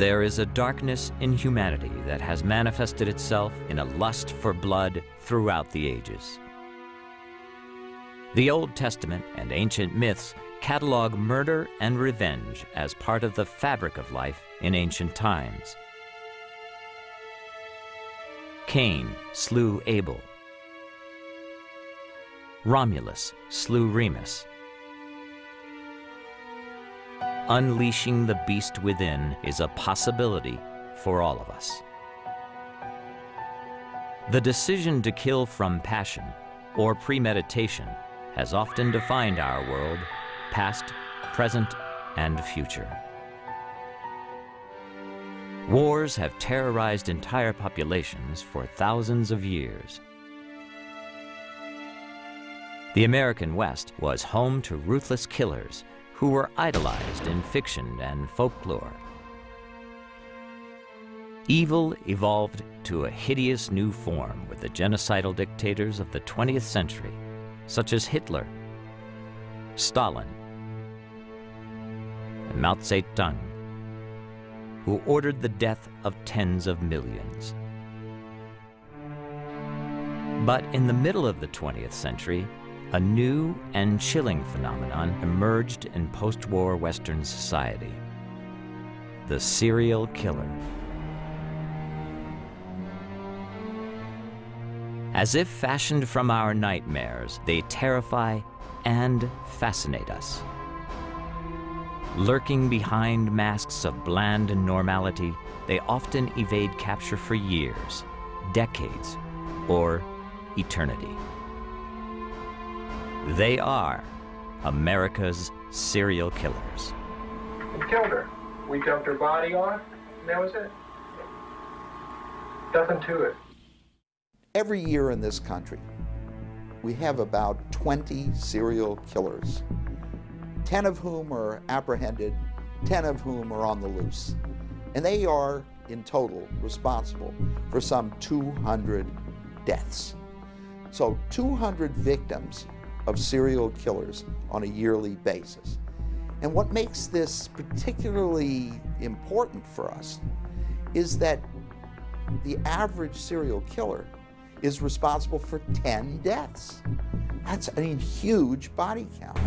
There is a darkness in humanity that has manifested itself in a lust for blood throughout the ages. The Old Testament and ancient myths catalog murder and revenge as part of the fabric of life in ancient times. Cain slew Abel. Romulus slew Remus. Unleashing the beast within is a possibility for all of us. The decision to kill from passion or premeditation has often defined our world, past, present, and future. Wars have terrorized entire populations for thousands of years. The American West was home to ruthless killers who were idolized in fiction and folklore. Evil evolved to a hideous new form with the genocidal dictators of the 20th century, such as Hitler, Stalin, and Mao Zedong, who ordered the death of tens of millions. But in the middle of the 20th century, a new and chilling phenomenon emerged in post-war Western society. The serial killer. As if fashioned from our nightmares, they terrify and fascinate us. Lurking behind masks of bland normality, they often evade capture for years, decades, or eternity. They are America's serial killers. We killed her. We dumped her body off, and that was it. Nothing to it. Every year in this country, we have about 20 serial killers, 10 of whom are apprehended, 10 of whom are on the loose. And they are, in total, responsible for some 200 deaths. So 200 victims of serial killers on a yearly basis. And what makes this particularly important for us is that the average serial killer is responsible for 10 deaths. That's a huge body count.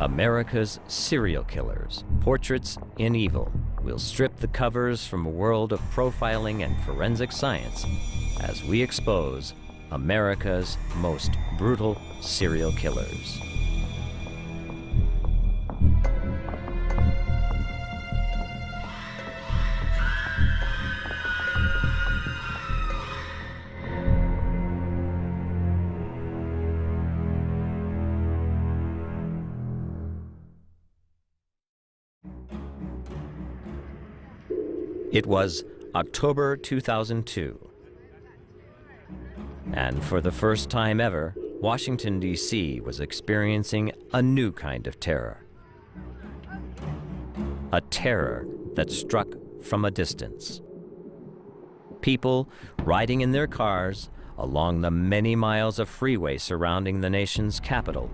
America's Serial Killers Portraits in Evil will strip the covers from a world of profiling and forensic science as we expose America's most brutal serial killers. It was October 2002. And for the first time ever, Washington, D.C. was experiencing a new kind of terror. A terror that struck from a distance. People riding in their cars along the many miles of freeway surrounding the nation's capital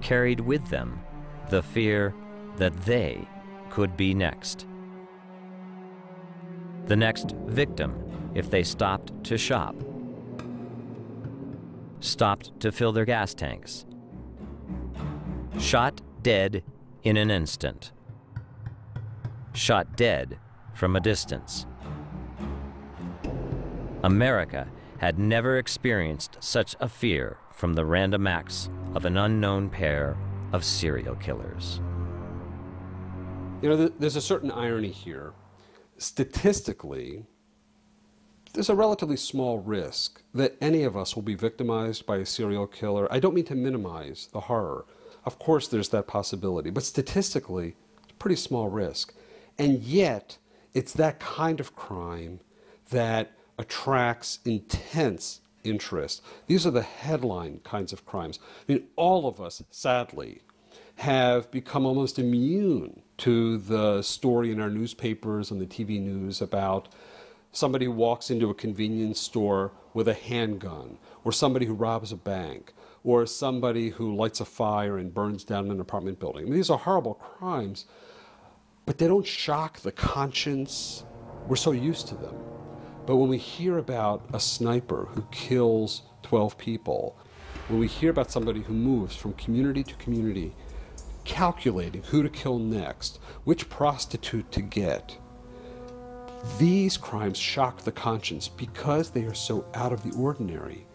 carried with them the fear that they could be next. The next victim if they stopped to shop stopped to fill their gas tanks. Shot dead in an instant. Shot dead from a distance. America had never experienced such a fear from the random acts of an unknown pair of serial killers. You know, there's a certain irony here. Statistically, there's a relatively small risk that any of us will be victimized by a serial killer. I don't mean to minimize the horror. Of course, there's that possibility, but statistically, it's a pretty small risk. And yet, it's that kind of crime that attracts intense interest. These are the headline kinds of crimes. I mean, all of us, sadly, have become almost immune to the story in our newspapers and the TV news about somebody who walks into a convenience store with a handgun, or somebody who robs a bank, or somebody who lights a fire and burns down an apartment building. I mean, these are horrible crimes. but they don't shock the conscience. We're so used to them. But when we hear about a sniper who kills 12 people, when we hear about somebody who moves from community to community, calculating who to kill next, which prostitute to get, these crimes shock the conscience because they are so out of the ordinary.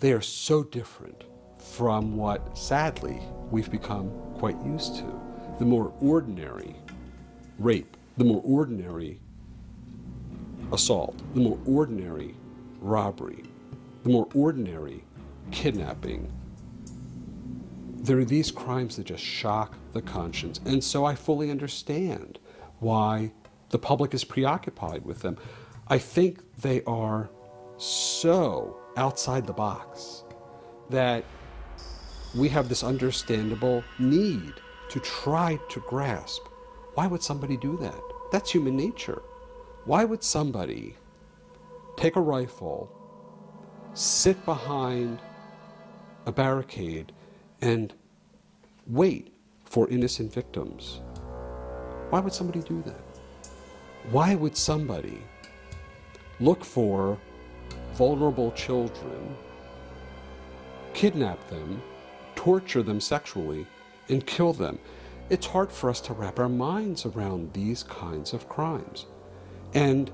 They are so different from what, sadly, we've become quite used to. The more ordinary rape, the more ordinary assault, the more ordinary robbery, the more ordinary kidnapping. There are these crimes that just shock the conscience. And so I fully understand why the public is preoccupied with them. I think they are so outside the box that we have this understandable need to try to grasp why would somebody do that? That's human nature. Why would somebody take a rifle, sit behind a barricade, and wait for innocent victims? Why would somebody do that? Why would somebody look for vulnerable children, kidnap them, torture them sexually, and kill them? It's hard for us to wrap our minds around these kinds of crimes. And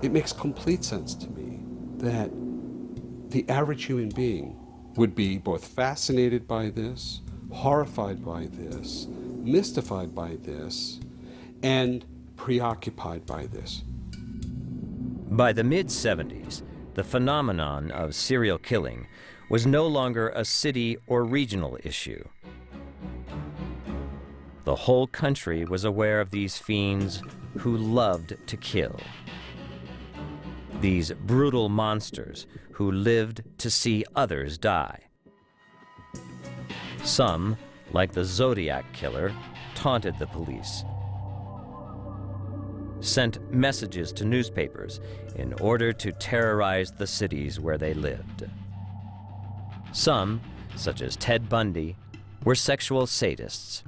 it makes complete sense to me that the average human being would be both fascinated by this, horrified by this, mystified by this, and preoccupied by this. By the mid 70s, the phenomenon of serial killing was no longer a city or regional issue. The whole country was aware of these fiends who loved to kill. These brutal monsters who lived to see others die. Some, like the Zodiac killer, taunted the police, sent messages to newspapers in order to terrorize the cities where they lived. Some, such as Ted Bundy, were sexual sadists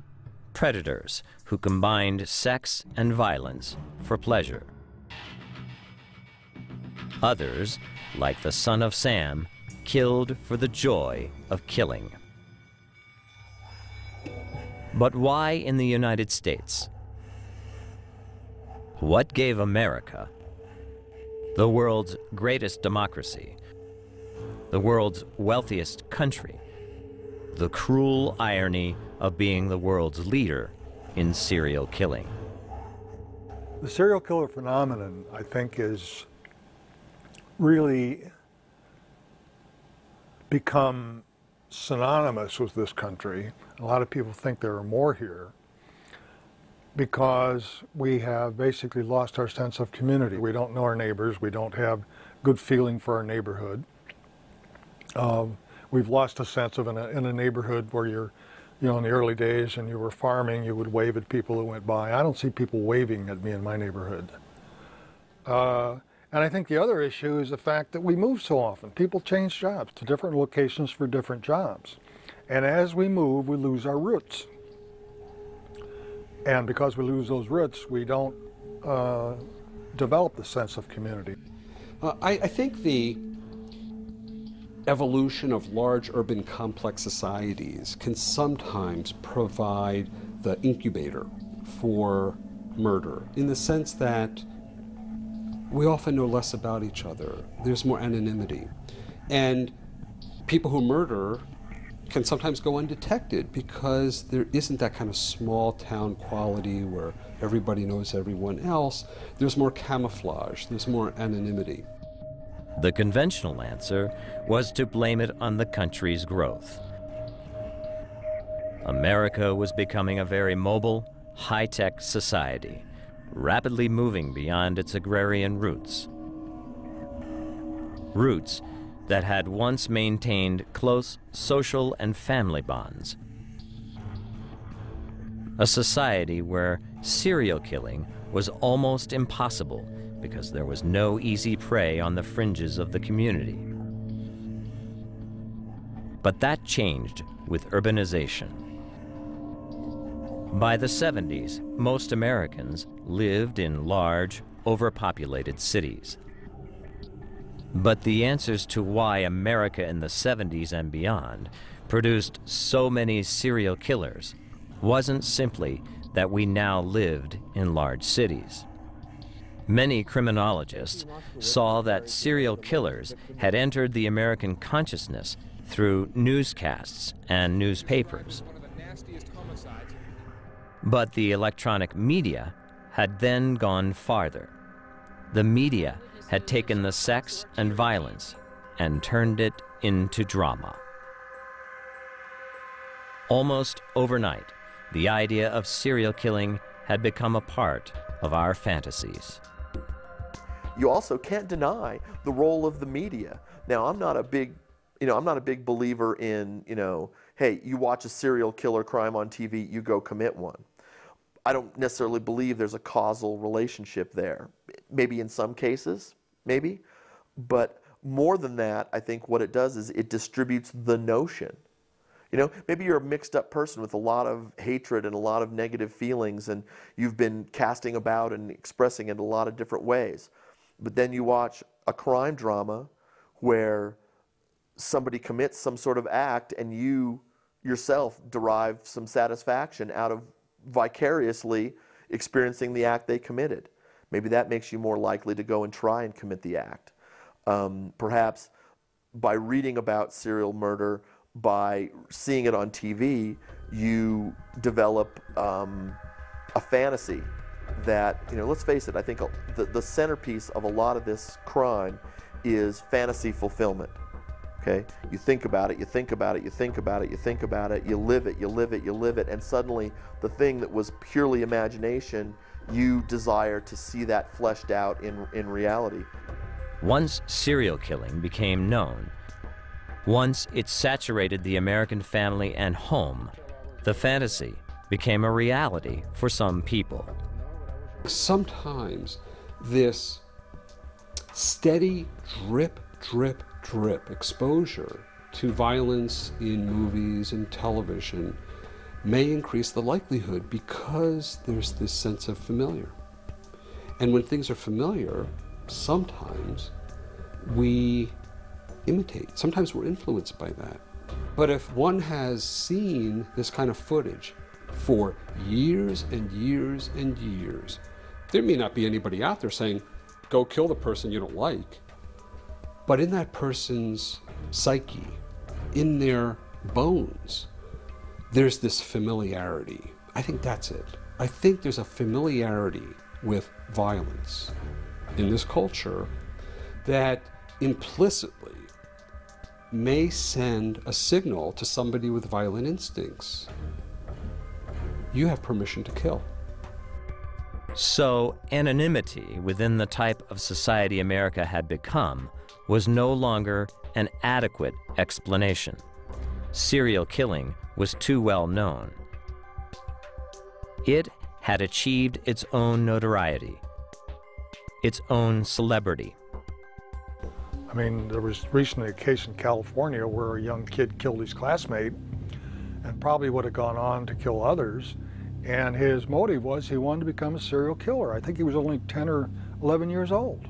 predators who combined sex and violence for pleasure. Others, like the son of Sam, killed for the joy of killing. But why in the United States? What gave America, the world's greatest democracy, the world's wealthiest country, the cruel irony of being the world's leader in serial killing. The serial killer phenomenon, I think, is really become synonymous with this country. A lot of people think there are more here because we have basically lost our sense of community. We don't know our neighbors. We don't have good feeling for our neighborhood. Um, we've lost a sense of in a, in a neighborhood where you're, you know, in the early days and you were farming, you would wave at people who went by. I don't see people waving at me in my neighborhood. Uh, and I think the other issue is the fact that we move so often. People change jobs to different locations for different jobs. And as we move, we lose our roots. And because we lose those roots, we don't uh, develop the sense of community. Uh, I, I think the evolution of large urban complex societies can sometimes provide the incubator for murder in the sense that we often know less about each other. There's more anonymity. And people who murder can sometimes go undetected because there isn't that kind of small town quality where everybody knows everyone else. There's more camouflage, there's more anonymity. The conventional answer was to blame it on the country's growth. America was becoming a very mobile, high-tech society, rapidly moving beyond its agrarian roots. Roots that had once maintained close social and family bonds. A society where serial killing was almost impossible because there was no easy prey on the fringes of the community. But that changed with urbanization. By the 70s, most Americans lived in large, overpopulated cities. But the answers to why America in the 70s and beyond produced so many serial killers wasn't simply that we now lived in large cities. Many criminologists saw that serial killers had entered the American consciousness through newscasts and newspapers. But the electronic media had then gone farther. The media had taken the sex and violence and turned it into drama. Almost overnight, the idea of serial killing had become a part of our fantasies. You also can't deny the role of the media. Now, I'm not a big, you know, I'm not a big believer in, you know, hey, you watch a serial killer crime on TV, you go commit one. I don't necessarily believe there's a causal relationship there. Maybe in some cases, maybe. But more than that, I think what it does is it distributes the notion. You know, maybe you're a mixed up person with a lot of hatred and a lot of negative feelings, and you've been casting about and expressing it a lot of different ways. But then you watch a crime drama where somebody commits some sort of act and you yourself derive some satisfaction out of vicariously experiencing the act they committed. Maybe that makes you more likely to go and try and commit the act. Um, perhaps by reading about serial murder, by seeing it on TV, you develop um, a fantasy that, you know, let's face it, I think the, the centerpiece of a lot of this crime is fantasy fulfillment. Okay? You think about it, you think about it, you think about it, you think about it, you live it, you live it, you live it, and suddenly the thing that was purely imagination, you desire to see that fleshed out in, in reality. Once serial killing became known, once it saturated the American family and home, the fantasy became a reality for some people. Sometimes this steady drip, drip, drip exposure to violence in movies and television may increase the likelihood because there's this sense of familiar. And when things are familiar, sometimes we imitate. Sometimes we're influenced by that. But if one has seen this kind of footage for years and years and years, there may not be anybody out there saying, go kill the person you don't like. But in that person's psyche, in their bones, there's this familiarity. I think that's it. I think there's a familiarity with violence in this culture that implicitly may send a signal to somebody with violent instincts. You have permission to kill. So, anonymity within the type of society America had become was no longer an adequate explanation. Serial killing was too well known. It had achieved its own notoriety, its own celebrity. I mean, there was recently a case in California where a young kid killed his classmate and probably would have gone on to kill others. And his motive was he wanted to become a serial killer. I think he was only 10 or 11 years old.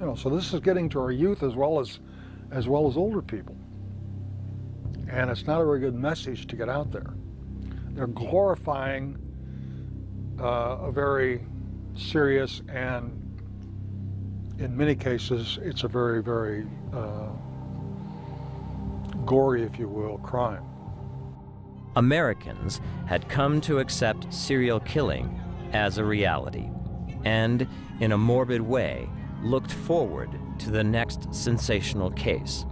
You know, so this is getting to our youth as well as, as well as older people. And it's not a very good message to get out there. They're glorifying uh, a very serious and, in many cases, it's a very, very uh, gory, if you will, crime. Americans had come to accept serial killing as a reality, and in a morbid way, looked forward to the next sensational case.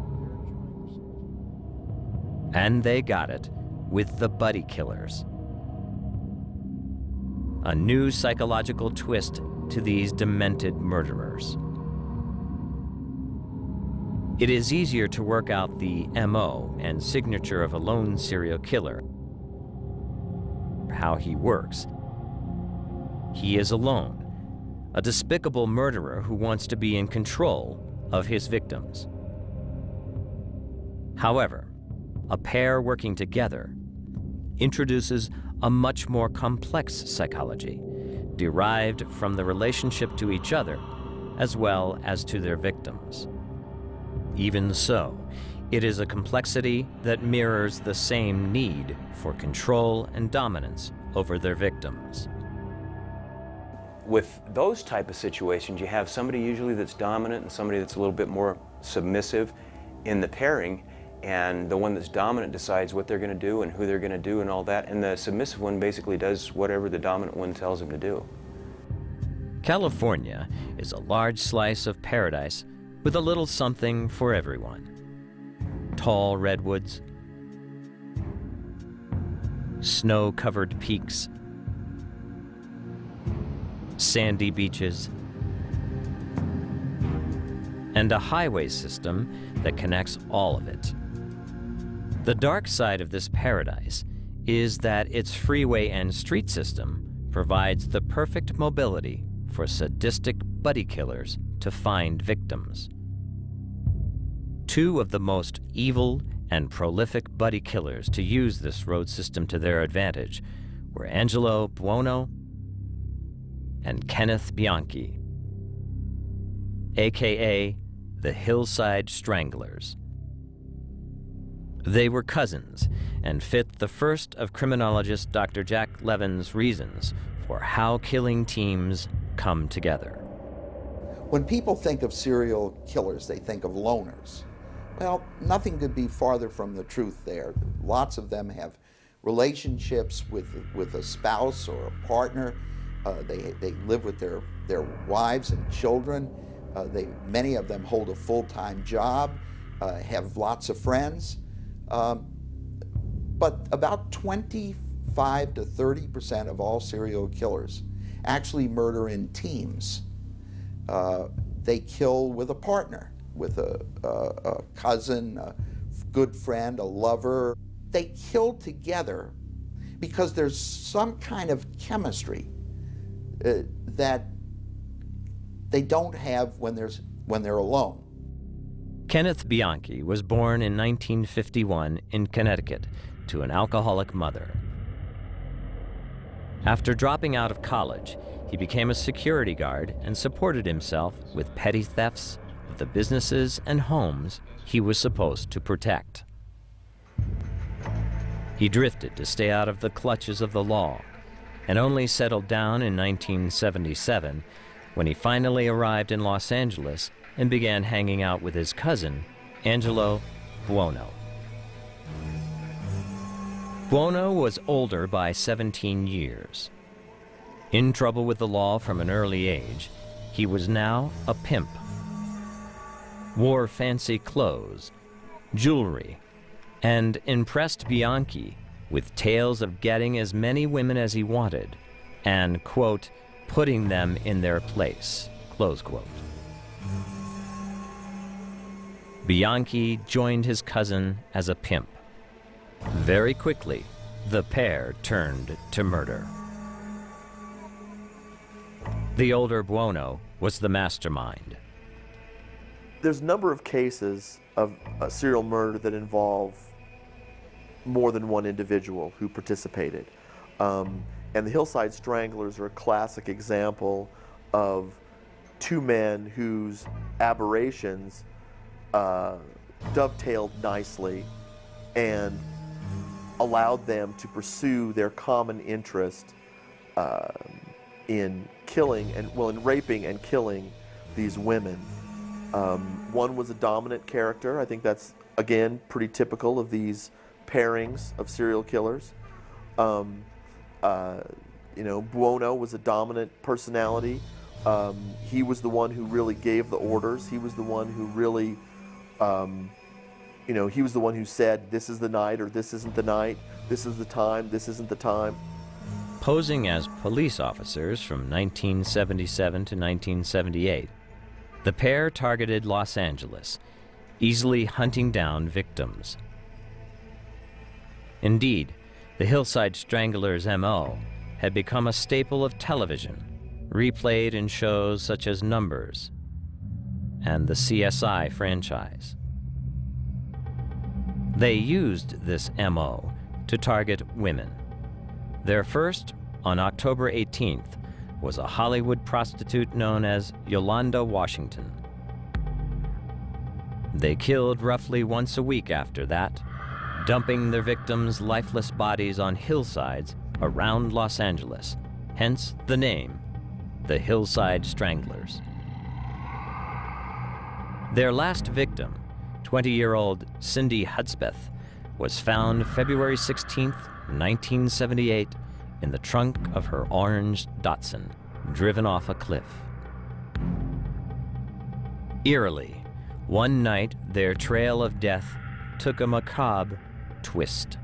And they got it with the Buddy Killers. A new psychological twist to these demented murderers. It is easier to work out the MO and signature of a lone serial killer, how he works. He is alone, a despicable murderer who wants to be in control of his victims. However, a pair working together introduces a much more complex psychology, derived from the relationship to each other as well as to their victims. Even so, it is a complexity that mirrors the same need for control and dominance over their victims. With those type of situations, you have somebody usually that's dominant and somebody that's a little bit more submissive in the pairing, and the one that's dominant decides what they're going to do and who they're going to do and all that, and the submissive one basically does whatever the dominant one tells him to do. California is a large slice of paradise with a little something for everyone. Tall redwoods, snow-covered peaks, sandy beaches, and a highway system that connects all of it. The dark side of this paradise is that its freeway and street system provides the perfect mobility for sadistic buddy killers to find victims. Two of the most evil and prolific buddy killers to use this road system to their advantage were Angelo Buono and Kenneth Bianchi, aka the Hillside Stranglers. They were cousins and fit the first of criminologist Dr. Jack Levin's reasons for how killing teams come together. When people think of serial killers, they think of loners. Well, nothing could be farther from the truth there. Lots of them have relationships with, with a spouse or a partner. Uh, they, they live with their, their wives and children. Uh, they, many of them hold a full-time job, uh, have lots of friends. Um, but about 25 to 30 percent of all serial killers actually murder in teams. Uh, they kill with a partner, with a, a, a, cousin, a good friend, a lover. They kill together because there's some kind of chemistry uh, that they don't have when, there's, when they're alone. Kenneth Bianchi was born in 1951 in Connecticut to an alcoholic mother. After dropping out of college, he became a security guard and supported himself with petty thefts of the businesses and homes he was supposed to protect. He drifted to stay out of the clutches of the law and only settled down in 1977 when he finally arrived in Los Angeles and began hanging out with his cousin, Angelo Buono. Buono was older by 17 years. In trouble with the law from an early age, he was now a pimp. Wore fancy clothes, jewelry, and impressed Bianchi with tales of getting as many women as he wanted and, quote, putting them in their place, close quote. Bianchi joined his cousin as a pimp. Very quickly, the pair turned to murder. The older Buono was the mastermind. There's a number of cases of serial murder that involve more than one individual who participated. Um, and the Hillside Stranglers are a classic example of two men whose aberrations uh, dovetailed nicely and allowed them to pursue their common interest uh, in killing and well in raping and killing these women. Um, one was a dominant character. I think that's again pretty typical of these pairings of serial killers. Um, uh, you know, Buono was a dominant personality. Um, he was the one who really gave the orders. He was the one who really um, you know, he was the one who said, this is the night or this isn't the night, this is the time, this isn't the time. Posing as police officers from 1977 to 1978, the pair targeted Los Angeles, easily hunting down victims. Indeed, the Hillside Stranglers' MO had become a staple of television, replayed in shows such as Numbers, and the CSI franchise. They used this MO to target women, Their first, on October 18th, was a Hollywood prostitute known as Yolanda Washington. They killed roughly once a week after that, dumping their victims' lifeless bodies on hillsides around Los Angeles, hence the name, the Hillside Stranglers. Their last victim, 20-year-old Cindy Hudspeth, was found February 16, 1978, in the trunk of her orange Datsun, driven off a cliff. Eerily, one night their trail of death took a macabre twist.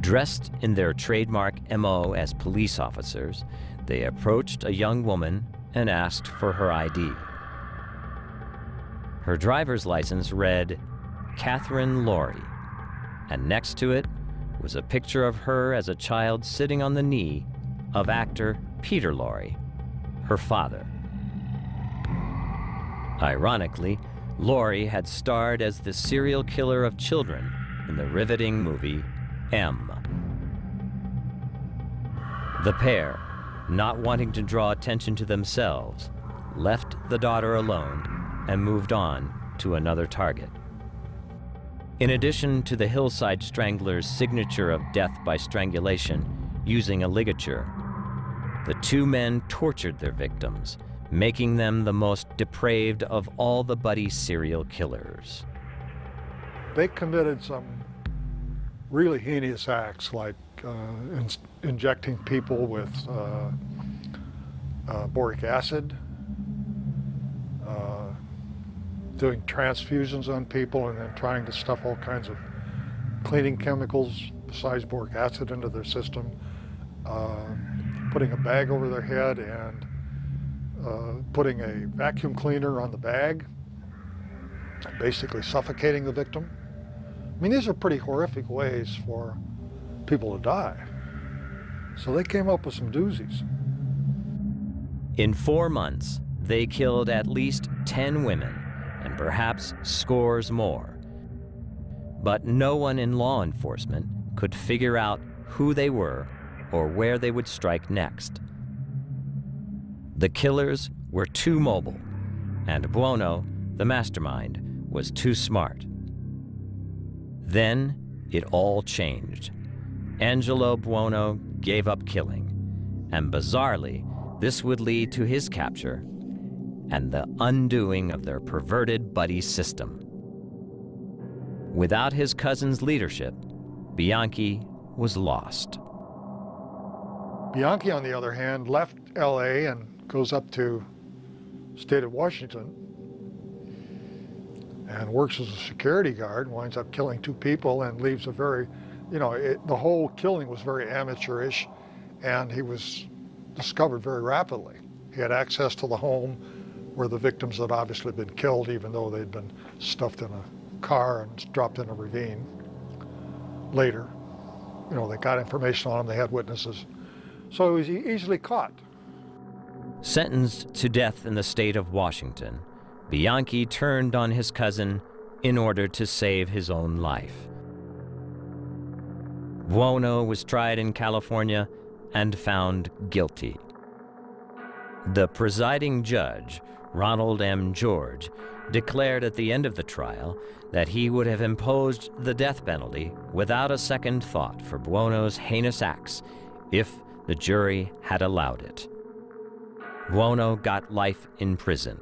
Dressed in their trademark MO as police officers, they approached a young woman and asked for her ID. Her driver's license read Catherine Lorre, and next to it was a picture of her as a child sitting on the knee of actor Peter Lorre, her father. Ironically, Lorre had starred as the serial killer of children in the riveting movie M. The pair, not wanting to draw attention to themselves, left the daughter alone and moved on to another target. In addition to the Hillside Strangler's signature of death by strangulation using a ligature, the two men tortured their victims, making them the most depraved of all the buddy serial killers. They committed some really heinous acts like uh, in injecting people with uh, uh, boric acid, uh, doing transfusions on people, and then trying to stuff all kinds of cleaning chemicals besides boric acid into their system, uh, putting a bag over their head and uh, putting a vacuum cleaner on the bag, basically suffocating the victim. I mean, these are pretty horrific ways for people to die. So they came up with some doozies. In four months, they killed at least 10 women and perhaps scores more. But no one in law enforcement could figure out who they were or where they would strike next. The killers were too mobile, and Buono, the mastermind, was too smart. Then it all changed. Angelo Buono gave up killing, and bizarrely, this would lead to his capture and the undoing of their perverted buddy system. Without his cousin's leadership, Bianchi was lost. Bianchi, on the other hand, left LA and goes up to state of Washington and works as a security guard, winds up killing two people and leaves a very, you know, it, the whole killing was very amateurish and he was discovered very rapidly. He had access to the home where the victims had obviously been killed even though they'd been stuffed in a car and dropped in a ravine later. You know, they got information on him, they had witnesses. So he was easily caught. Sentenced to death in the state of Washington, Bianchi turned on his cousin in order to save his own life. Buono was tried in California and found guilty. The presiding judge, Ronald M. George, declared at the end of the trial that he would have imposed the death penalty without a second thought for Buono's heinous acts if the jury had allowed it. Buono got life in prison.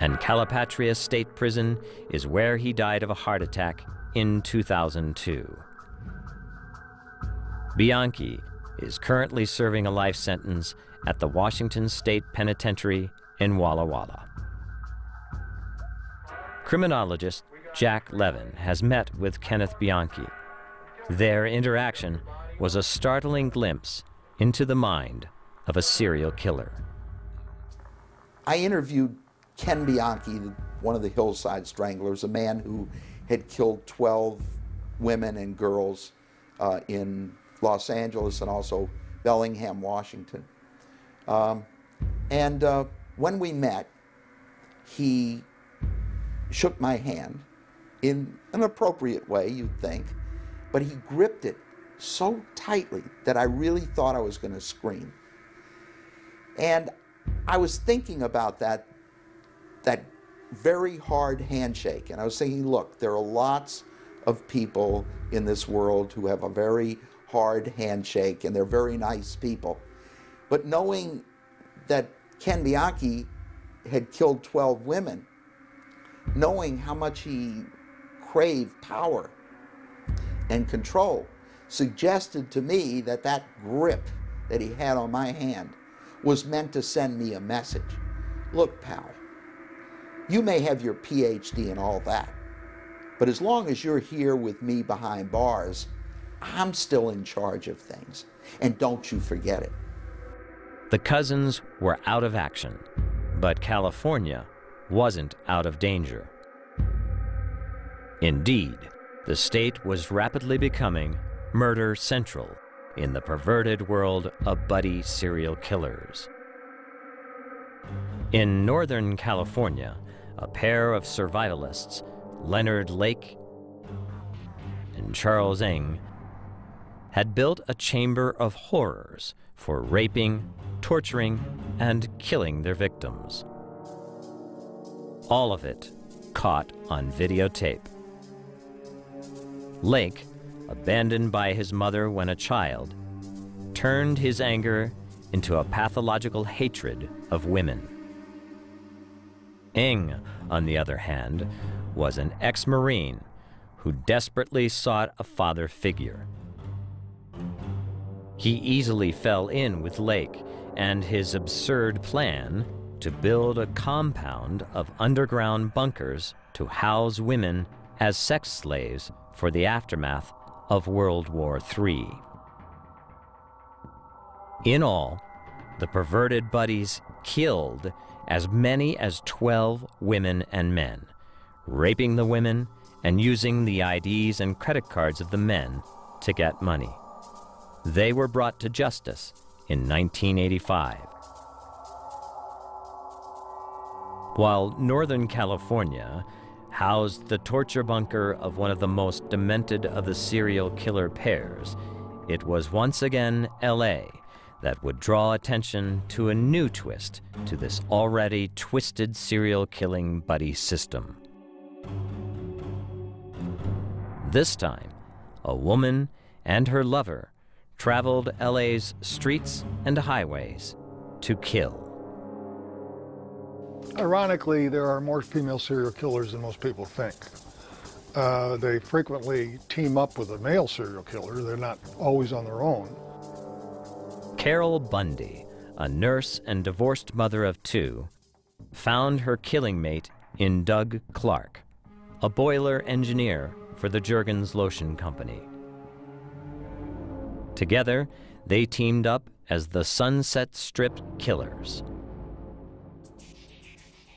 And Calipatria State Prison is where he died of a heart attack in 2002. Bianchi is currently serving a life sentence at the Washington State Penitentiary in Walla Walla. Criminologist Jack Levin has met with Kenneth Bianchi. Their interaction was a startling glimpse into the mind of a serial killer. I interviewed Ken Bianchi, one of the Hillside Stranglers, a man who had killed 12 women and girls uh, in Los Angeles and also Bellingham, Washington. Um, and uh, when we met, he shook my hand in an appropriate way, you'd think, but he gripped it so tightly that I really thought I was going to scream. And I was thinking about that, that very hard handshake. And I was thinking, look, there are lots of people in this world who have a very hard handshake and they're very nice people. But knowing that Ken Bianchi had killed 12 women, knowing how much he craved power and control, suggested to me that that grip that he had on my hand was meant to send me a message. Look, pal, you may have your PhD and all that, but as long as you're here with me behind bars, I'm still in charge of things. And don't you forget it. The cousins were out of action, but California wasn't out of danger. Indeed, the state was rapidly becoming murder central in the perverted world of buddy serial killers. In Northern California, a pair of survivalists, Leonard Lake and Charles Ng, had built a chamber of horrors for raping, torturing, and killing their victims. All of it caught on videotape. Lake, abandoned by his mother when a child, turned his anger into a pathological hatred of women. Ng, on the other hand, was an ex-Marine who desperately sought a father figure. He easily fell in with Lake and his absurd plan to build a compound of underground bunkers to house women as sex slaves for the aftermath of World War III. In all, the perverted buddies killed as many as 12 women and men, raping the women and using the IDs and credit cards of the men to get money. They were brought to justice in 1985. While Northern California housed the torture bunker of one of the most demented of the serial killer pairs, it was once again LA that would draw attention to a new twist to this already twisted serial killing buddy system. This time, a woman and her lover traveled LA's streets and highways to kill. Ironically, there are more female serial killers than most people think. Uh, they frequently team up with a male serial killer. They're not always on their own. Carol Bundy, a nurse and divorced mother of two, found her killing mate in Doug Clark, a boiler engineer for the Jergens Lotion Company. Together, they teamed up as the Sunset Strip Killers.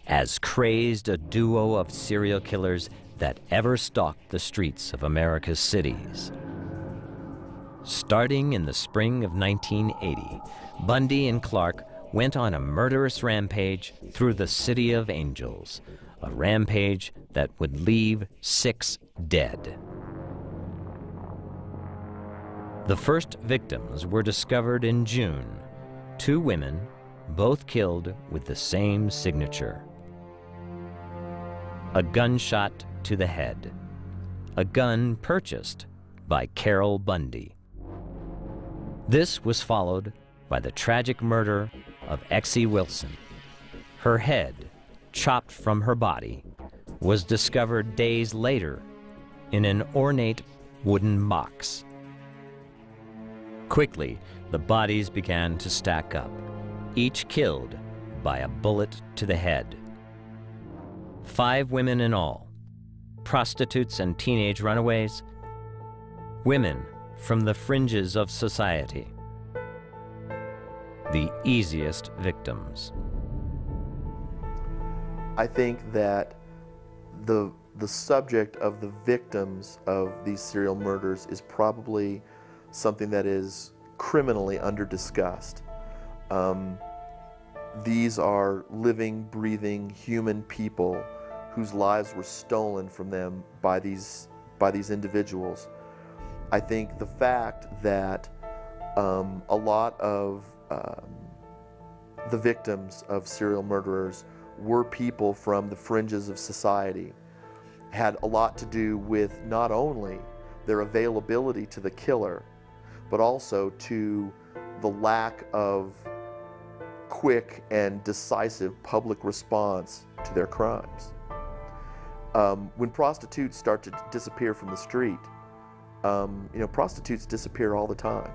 As crazed a duo of serial killers that ever stalked the streets of America's cities. Starting in the spring of 1980, Bundy and Clark went on a murderous rampage through the City of Angels, a rampage that would leave six dead. The first victims were discovered in June. Two women, both killed with the same signature. A gunshot to the head. A gun purchased by Carol Bundy. This was followed by the tragic murder of Exxie Wilson. Her head, chopped from her body, was discovered days later in an ornate wooden box. Quickly, the bodies began to stack up, each killed by a bullet to the head. Five women in all, prostitutes and teenage runaways, women from the fringes of society, the easiest victims. I think that the the subject of the victims of these serial murders is probably something that is criminally under-discussed. Um, these are living, breathing human people whose lives were stolen from them by these, by these individuals. I think the fact that um, a lot of um, the victims of serial murderers were people from the fringes of society had a lot to do with not only their availability to the killer, but also to the lack of quick and decisive public response to their crimes. Um, when prostitutes start to disappear from the street, um, you know, prostitutes disappear all the time.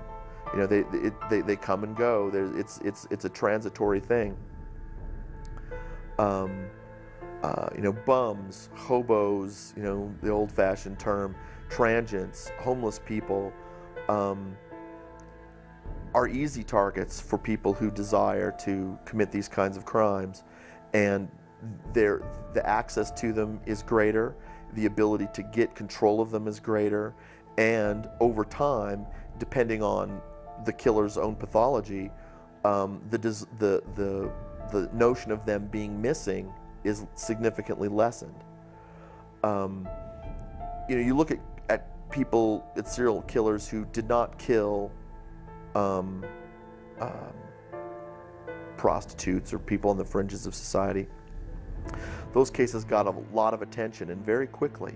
You know, they, it, they, they come and go. There's, it's, it's, it's a transitory thing. Um, uh, you know, bums, hobos, you know, the old fashioned term, transients, homeless people um, are easy targets for people who desire to commit these kinds of crimes. And their, the access to them is greater, the ability to get control of them is greater, and over time, depending on the killer's own pathology, um, the, the, the, the notion of them being missing is significantly lessened. Um, you know, you look at, at people, at serial killers who did not kill um, um, prostitutes or people on the fringes of society. Those cases got a lot of attention and very quickly.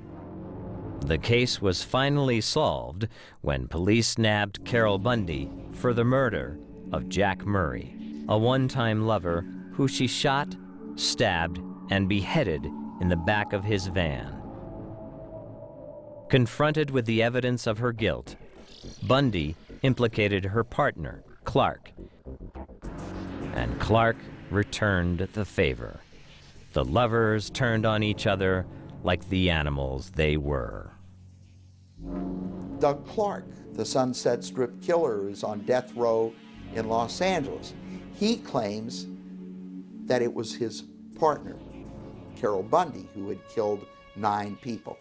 The case was finally solved when police nabbed Carol Bundy for the murder of Jack Murray, a one-time lover who she shot, stabbed, and beheaded in the back of his van. Confronted with the evidence of her guilt, Bundy implicated her partner, Clark, and Clark returned the favor. The lovers turned on each other like the animals they were. Doug Clark, the Sunset Strip killer, is on death row in Los Angeles. He claims that it was his partner, Carol Bundy, who had killed nine people.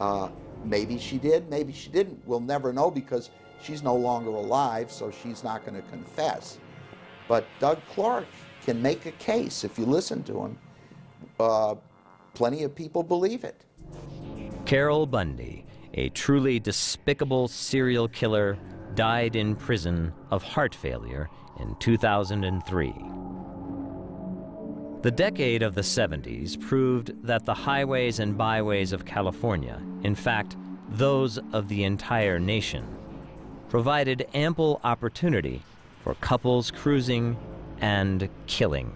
Uh, maybe she did, maybe she didn't. We'll never know because she's no longer alive, so she's not going to confess. But Doug Clark can make a case if you listen to him. Uh, plenty of people believe it. Carol Bundy, a truly despicable serial killer, died in prison of heart failure in 2003. The decade of the 70s proved that the highways and byways of California, in fact, those of the entire nation, provided ample opportunity for couples cruising and killing.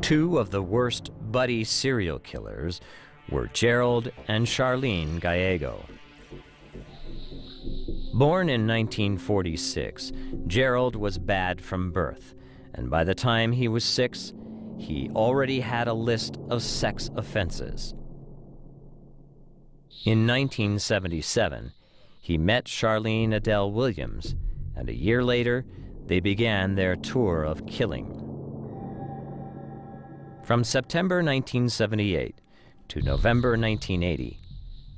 Two of the worst buddy serial killers were Gerald and Charlene Gallego. Born in 1946, Gerald was bad from birth, and by the time he was six, he already had a list of sex offenses. In 1977, he met Charlene Adele Williams, and a year later, they began their tour of killing. From September 1978 to November 1980,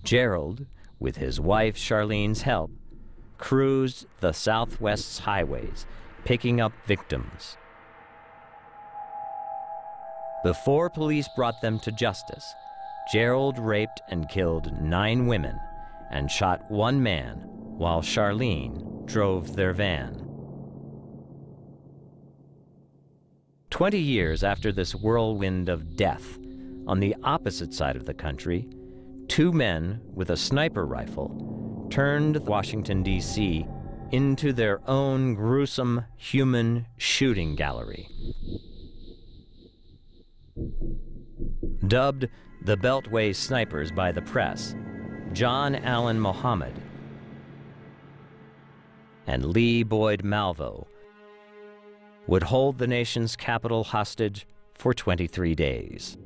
Gerald, with his wife Charlene's help, cruised the Southwest's highways, picking up victims. Before police brought them to justice, Gerald raped and killed nine women and shot one man while Charlene drove their van. Twenty years after this whirlwind of death, on the opposite side of the country, two men with a sniper rifle turned Washington, D.C. into their own gruesome human shooting gallery. Dubbed the Beltway Snipers by the press, John Allen Muhammad and Lee Boyd Malvo would hold the nation's capital hostage for 23 days.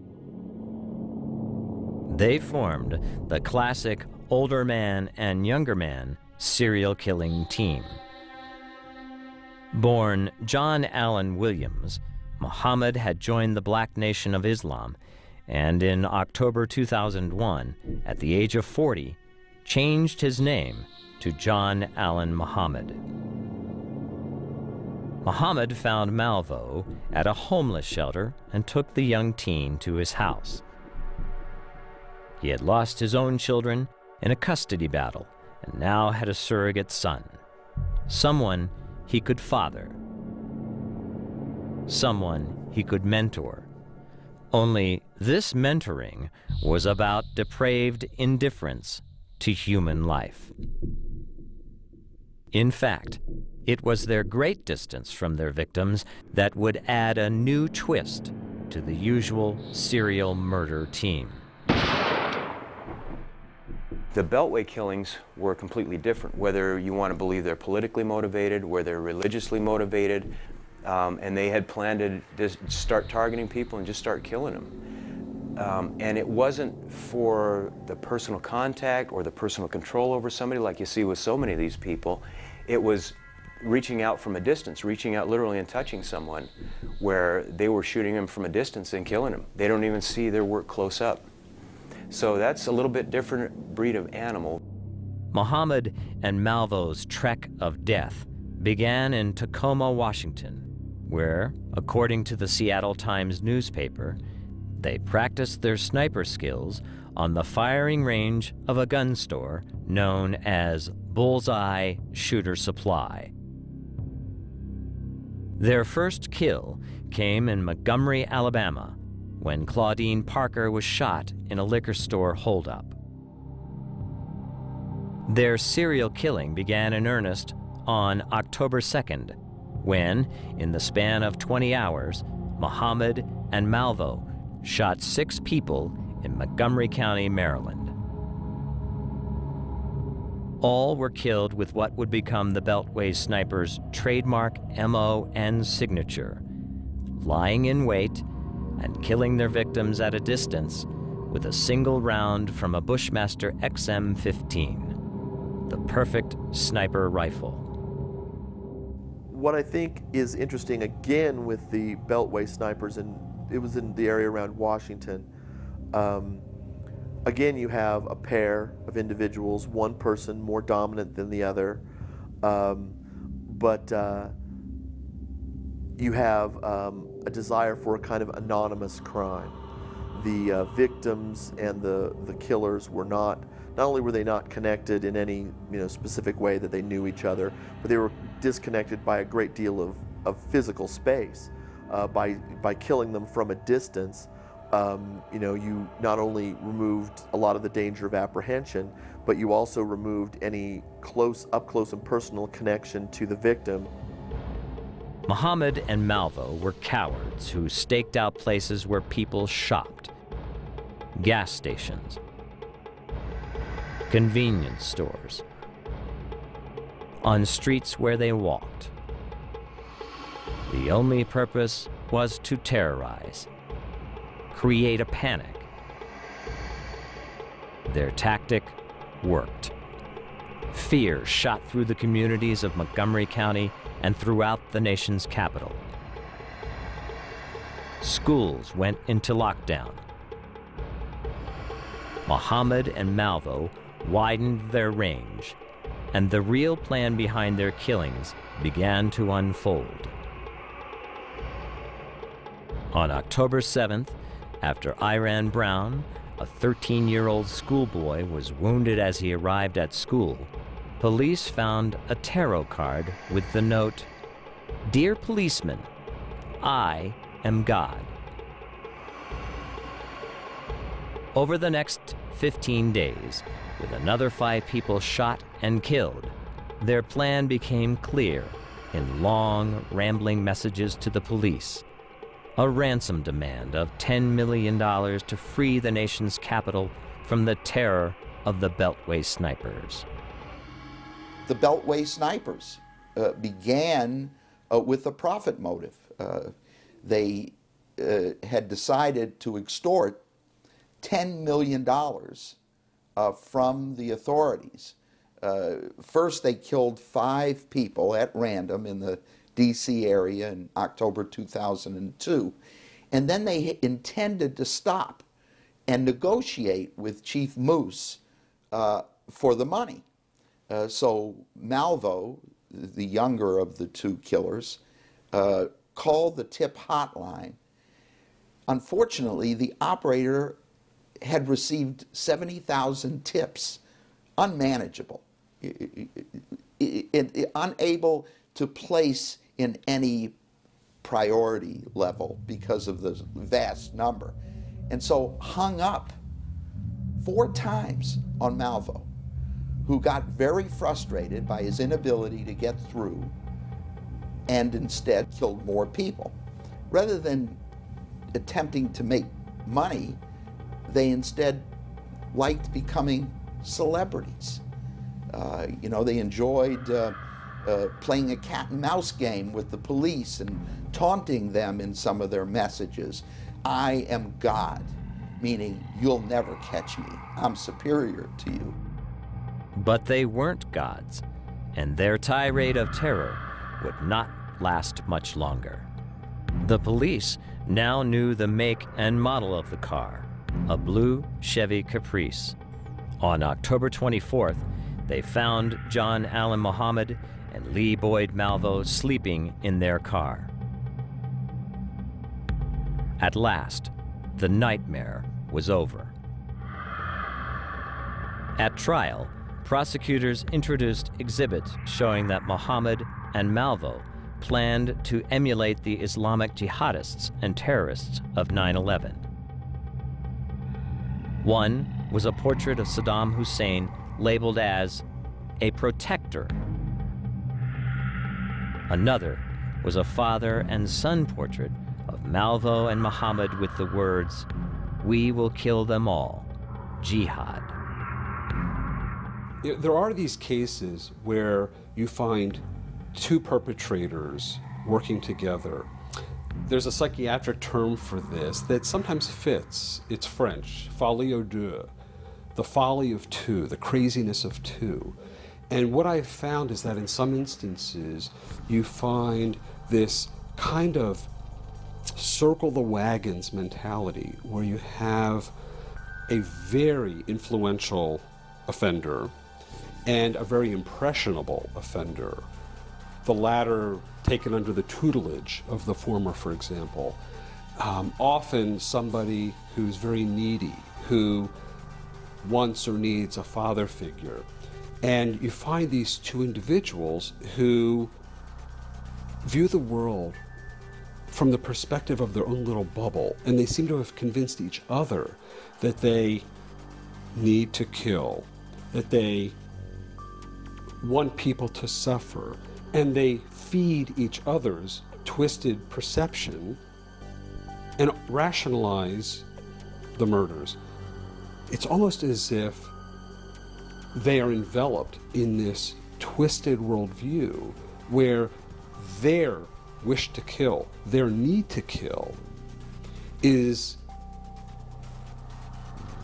They formed the classic older man and younger man serial killing team. Born John Allen Williams, Muhammad had joined the Black Nation of Islam and in October 2001, at the age of 40, changed his name to John Allen Muhammad. Muhammad found Malvo at a homeless shelter and took the young teen to his house. He had lost his own children in a custody battle and now had a surrogate son. Someone he could father. Someone he could mentor. Only this mentoring was about depraved indifference to human life. In fact, it was their great distance from their victims that would add a new twist to the usual serial murder team. The Beltway killings were completely different, whether you want to believe they're politically motivated, whether they're religiously motivated, um, and they had planned to just start targeting people and just start killing them. Um, and it wasn't for the personal contact or the personal control over somebody like you see with so many of these people. It was reaching out from a distance, reaching out literally and touching someone, where they were shooting them from a distance and killing them. They don't even see their work close up. So that's a little bit different breed of animal. Muhammad and Malvo's trek of death began in Tacoma, Washington, where, according to the Seattle Times newspaper, they practiced their sniper skills on the firing range of a gun store known as Bullseye Shooter Supply. Their first kill came in Montgomery, Alabama, when Claudine Parker was shot in a liquor store holdup. Their serial killing began in earnest on October 2nd, when, in the span of 20 hours, Muhammad and Malvo shot six people in Montgomery County, Maryland. All were killed with what would become the Beltway sniper's trademark MO and signature, lying in wait and killing their victims at a distance with a single round from a Bushmaster XM-15, the perfect sniper rifle. What I think is interesting again with the Beltway snipers, and it was in the area around Washington, um, again you have a pair of individuals, one person more dominant than the other, um, but uh, you have um, a desire for a kind of anonymous crime. The uh, victims and the, the killers were not, not only were they not connected in any you know, specific way that they knew each other, but they were disconnected by a great deal of, of physical space. Uh, by, by killing them from a distance, um, you know, you not only removed a lot of the danger of apprehension, but you also removed any close, up close and personal connection to the victim. Muhammad and Malvo were cowards who staked out places where people shopped gas stations, convenience stores, on streets where they walked. The only purpose was to terrorize, create a panic. Their tactic worked. Fear shot through the communities of Montgomery County and throughout the nation's capital. Schools went into lockdown. Muhammad and Malvo widened their range, and the real plan behind their killings began to unfold. On October 7th, after Iran Brown, a 13 year old schoolboy, was wounded as he arrived at school, police found a tarot card with the note Dear policeman, I am God. Over the next 15 days, with another five people shot and killed, their plan became clear in long, rambling messages to the police. A ransom demand of $10 million to free the nation's capital from the terror of the Beltway snipers. The Beltway snipers uh, began uh, with a profit motive. Uh, they uh, had decided to extort $10 million uh, from the authorities. Uh, first, they killed five people at random in the D.C. area in October 2002. And then they intended to stop and negotiate with Chief Moose uh, for the money. Uh, so Malvo, the younger of the two killers, uh, called the tip hotline. Unfortunately, the operator had received 70,000 tips unmanageable, unable to place in any priority level because of the vast number. And so hung up four times on Malvo, who got very frustrated by his inability to get through and instead killed more people. Rather than attempting to make money, they instead liked becoming celebrities. Uh, you know, they enjoyed uh, uh, playing a cat and mouse game with the police and taunting them in some of their messages. I am God, meaning you'll never catch me. I'm superior to you. But they weren't gods, and their tirade of terror would not last much longer. The police now knew the make and model of the car, a blue Chevy Caprice. On October 24th, they found John Allen Muhammad and Lee Boyd Malvo sleeping in their car. At last, the nightmare was over. At trial, prosecutors introduced exhibits showing that Muhammad and Malvo planned to emulate the Islamic jihadists and terrorists of 9 11. One was a portrait of Saddam Hussein labeled as a protector. Another was a father and son portrait of Malvo and Muhammad with the words, We will kill them all, jihad. There are these cases where you find two perpetrators working together. There's a psychiatric term for this that sometimes fits. It's French, folie à deux, the folly of two, the craziness of two. And what I've found is that in some instances, you find this kind of circle the wagons mentality where you have a very influential offender and a very impressionable offender the latter taken under the tutelage of the former, for example. Um, often somebody who's very needy, who wants or needs a father figure. And you find these two individuals who view the world from the perspective of their own little bubble, and they seem to have convinced each other that they need to kill, that they want people to suffer, and they feed each other's twisted perception and rationalize the murders. It's almost as if they are enveloped in this twisted worldview where their wish to kill, their need to kill, is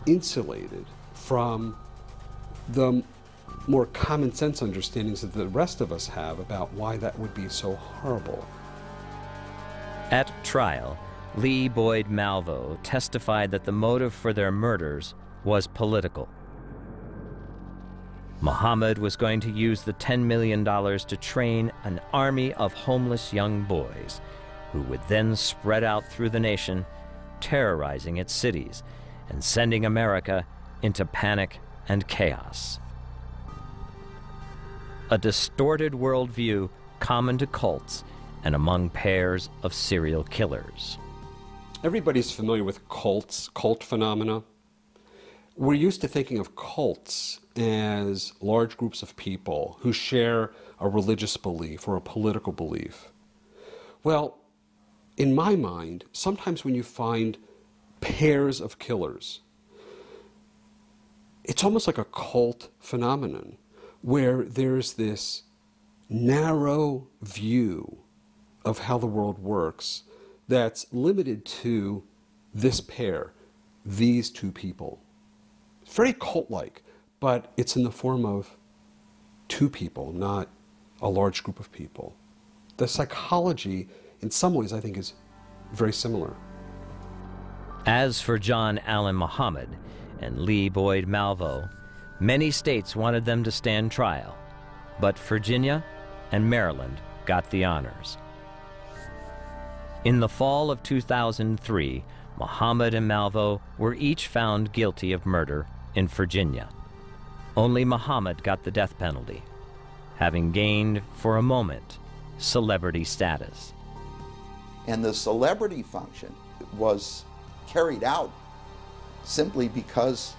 insulated from the more common sense understandings that the rest of us have about why that would be so horrible. At trial, Lee Boyd Malvo testified that the motive for their murders was political. Muhammad was going to use the $10 million to train an army of homeless young boys who would then spread out through the nation, terrorizing its cities and sending America into panic and chaos a distorted worldview common to cults and among pairs of serial killers. Everybody's familiar with cults, cult phenomena. We're used to thinking of cults as large groups of people who share a religious belief or a political belief. Well, in my mind, sometimes when you find pairs of killers, it's almost like a cult phenomenon where there's this narrow view of how the world works that's limited to this pair, these two people. It's very cult like, but it's in the form of two people, not a large group of people. The psychology, in some ways, I think, is very similar. As for John Allen Muhammad and Lee Boyd Malvo, Many states wanted them to stand trial, but Virginia and Maryland got the honors. In the fall of 2003, Muhammad and Malvo were each found guilty of murder in Virginia. Only Muhammad got the death penalty, having gained, for a moment, celebrity status. And the celebrity function was carried out simply because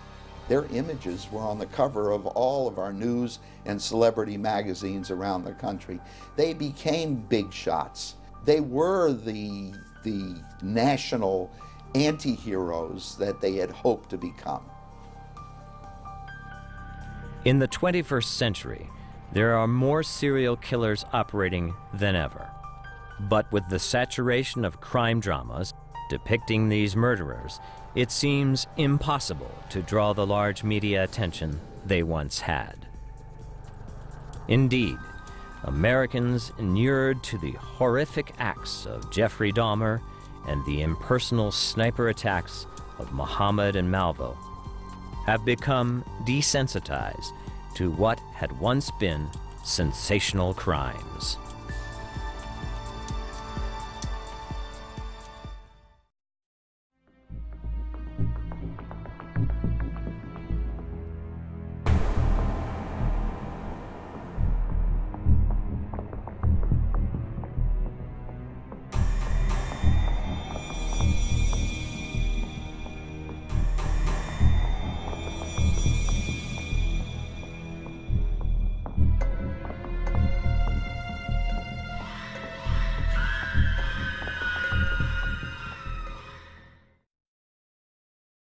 their images were on the cover of all of our news and celebrity magazines around the country. They became big shots. They were the, the national anti heroes that they had hoped to become. In the 21st century, there are more serial killers operating than ever. But with the saturation of crime dramas depicting these murderers, it seems impossible to draw the large media attention they once had. Indeed, Americans inured to the horrific acts of Jeffrey Dahmer and the impersonal sniper attacks of Muhammad and Malvo have become desensitized to what had once been sensational crimes.